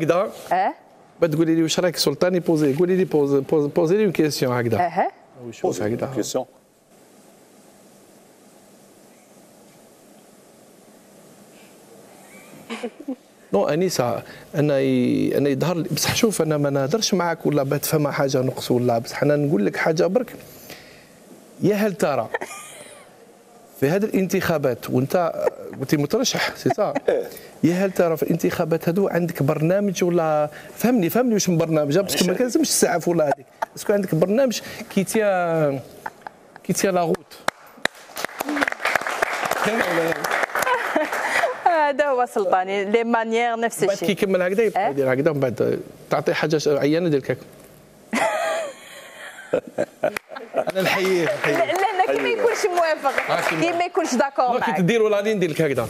هكذا آه بتقولي لي واش رايك سلطاني بوزي قولي لي بوزي, بوزي, بوزي لي كيسيون هكذا آه شوف هكذا كيسيون نو انيسه أنا ي... أنا يظهر لي بصح شوف أنا ما نهضرش معاك ولا بتفهم حاجة نقص ولا بصح أنا نقول لك حاجة برك يا هل ترى في هذه الانتخابات وانت قلتي مترشح سي صح يا هل ترى في الانتخابات هذو عندك برنامج ولا فهمني فهمني واش من برنامج باسكو ما كنلزمش السعف ولا هذيك باسكو عندك برنامج كي تيا كي تيا لا غوت. هذا هو سلطاني لي مانيير نفس بعد كي الشيء يكمل هكذا يبقى أه؟ يدير هكذا ومن بعد تعطي حاجة عيانة ديال الكاك أنا نحييه لا نحييه لا كي ما يكونش موافق. كي كي ما يكونش داكور كي معك تديروا لا لين ديال الكاك